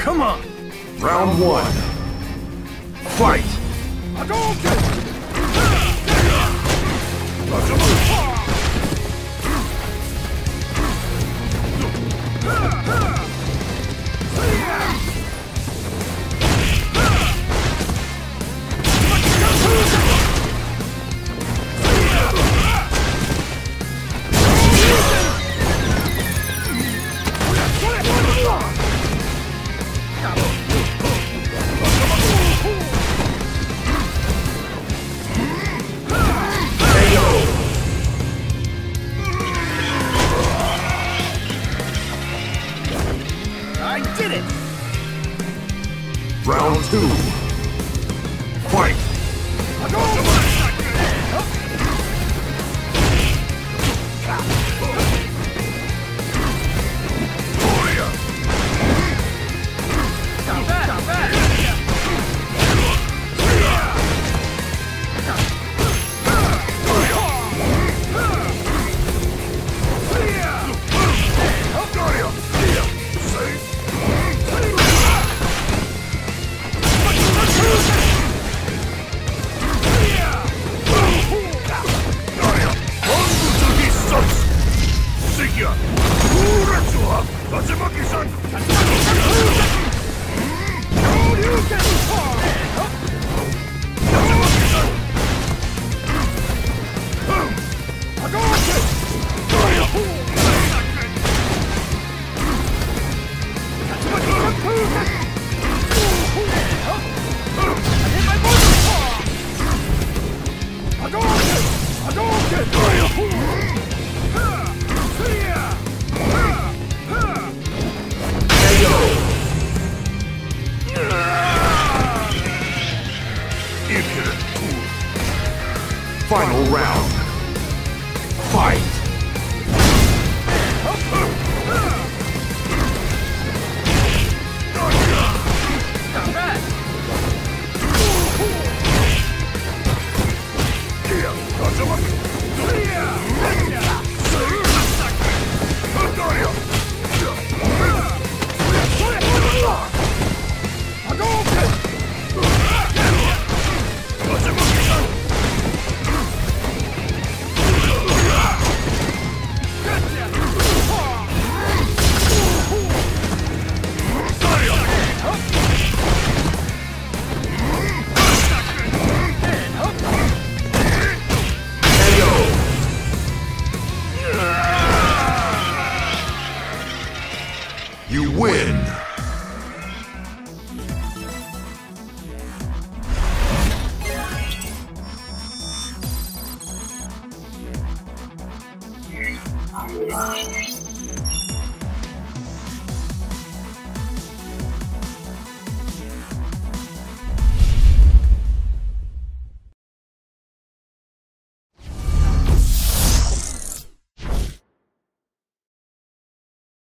Come on! Round one. Fight! Hadouken! Round two. Fight! 次はコーラスは風巻さん Final round. Fight! You win!